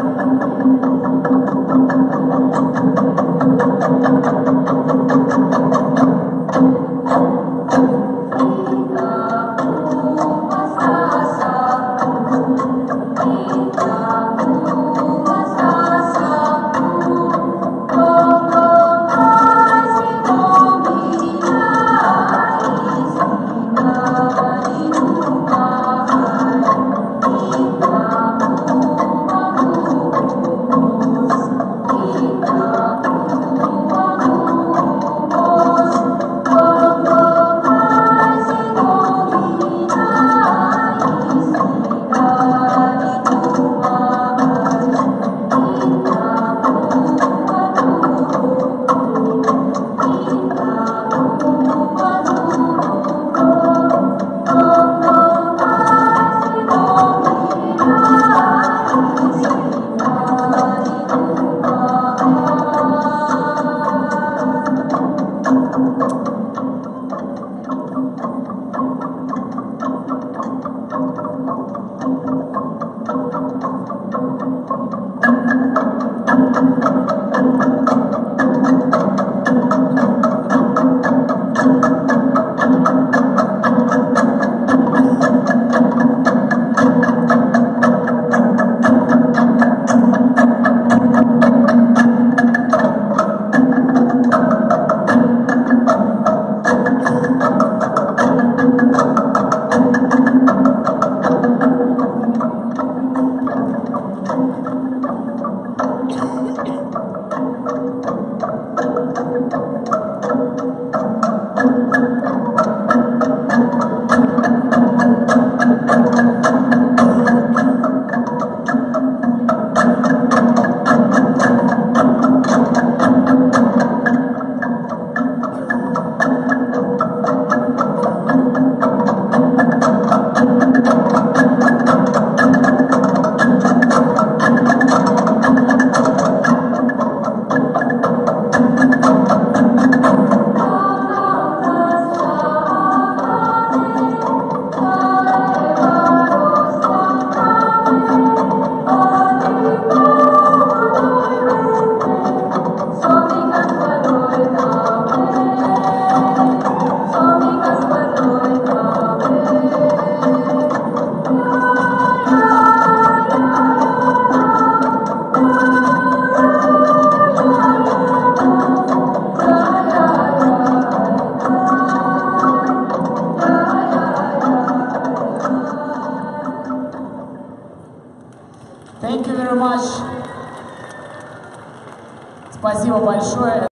Thank you. ああ。Very much. Спасибо большое.